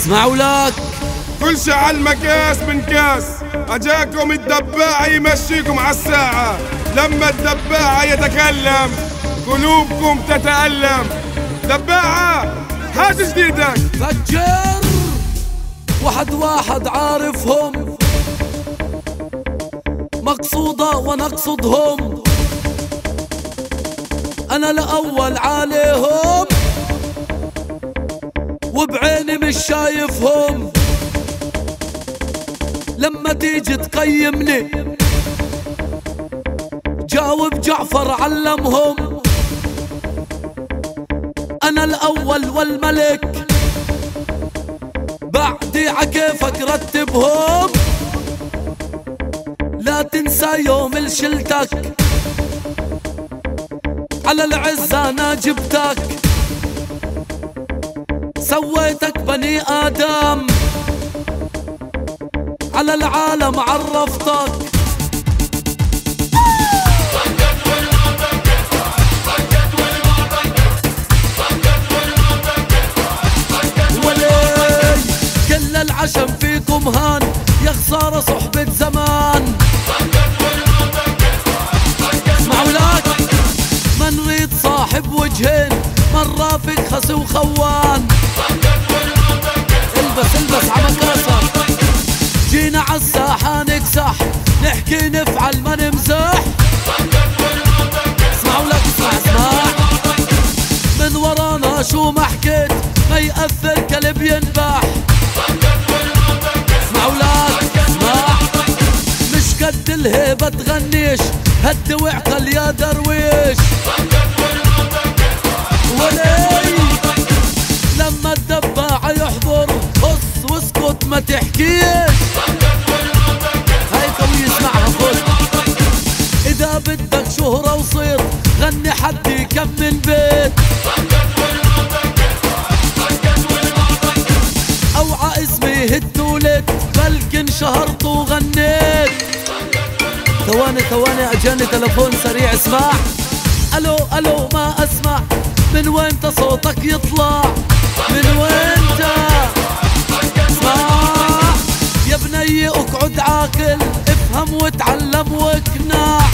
اسمعوا لك. كل شي على المكاس من كاس. أجاكم الدباعة يمشيكم على الساعة. لما الدباعة يتكلم قلوبكم تتألم. دباعة هات جديدك. فجر. واحد واحد عارفهم. مقصودة وأنا اقصدهم أنا الأول عليهم. وبعيني مش شايفهم. لما تيجي تقيمني جاوب جعفر علمهم. أنا الأول والملك بعدي عكيفك رتبهم. لا تنسى يوم شلتك على العزة أنا جبتك. سويتك بني آدم. على العالم عرفتك. كل العشم فيكم هان يا خسارة صحبة زمان. اسمعوا لك ما نريد صاحب وجهين. مرافق خس وخوان. البس البس عمكاسة جينا عالساحة نكسح. نحكي نفعل ما نمزح. اسمعوا لك اسمع اسمع. من ورانا شو ما حكيت ما يأثر كلب ينبح. اسمعوا لك اسمع مش قد الهيبة تغنيش هد وعقل يا درويش. ما تحكيش. هاي قوي اسمعها خد إذا بدك شهرة وصير غني حد يكمل بيت. أوعى اسمي هد ولد بلكن شهرت وغنيت. ثواني ثواني أجاني تلفون سريع اسمع. ألو ألو ما أسمع. من وين صوتك يطلع؟ من وين؟ الكل افهم وتعلم واقنع.